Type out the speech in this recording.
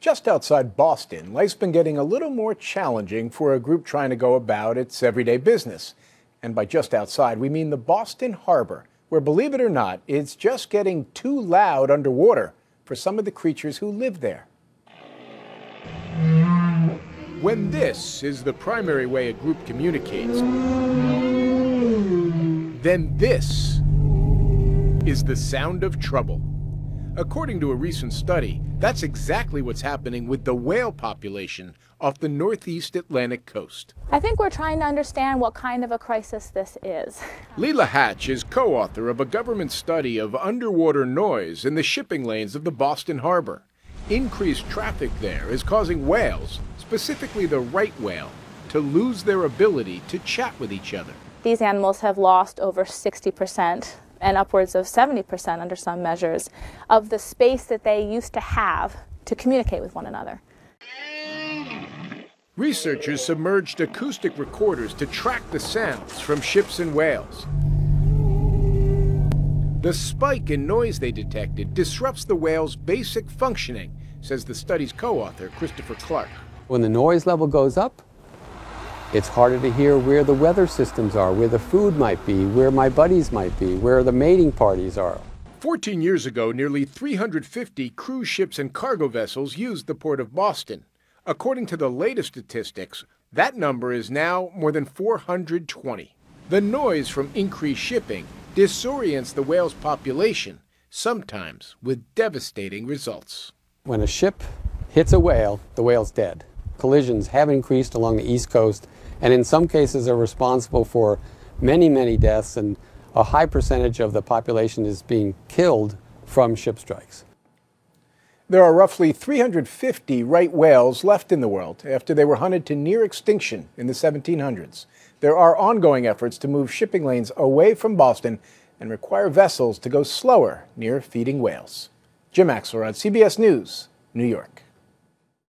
Just outside Boston, life's been getting a little more challenging for a group trying to go about its everyday business. And by just outside, we mean the Boston Harbor, where, believe it or not, it's just getting too loud underwater for some of the creatures who live there. When this is the primary way a group communicates, then this is the sound of trouble. According to a recent study, that's exactly what's happening with the whale population off the northeast Atlantic coast. I think we're trying to understand what kind of a crisis this is. Leila Hatch is co author of a government study of underwater noise in the shipping lanes of the Boston Harbor. Increased traffic there is causing whales, specifically the right whale, to lose their ability to chat with each other. These animals have lost over 60 percent and upwards of 70% under some measures of the space that they used to have to communicate with one another. Researchers submerged acoustic recorders to track the sounds from ships and whales. The spike in noise they detected disrupts the whale's basic functioning, says the study's co-author, Christopher Clark. When the noise level goes up, it's harder to hear where the weather systems are, where the food might be, where my buddies might be, where the mating parties are. 14 years ago, nearly 350 cruise ships and cargo vessels used the port of Boston. According to the latest statistics, that number is now more than 420. The noise from increased shipping disorients the whale's population, sometimes with devastating results. When a ship hits a whale, the whale's dead. Collisions have increased along the East Coast and in some cases are responsible for many, many deaths, and a high percentage of the population is being killed from ship strikes. There are roughly 350 right whales left in the world after they were hunted to near extinction in the 1700s. There are ongoing efforts to move shipping lanes away from Boston and require vessels to go slower near feeding whales. Jim Axelrod, CBS News, New York.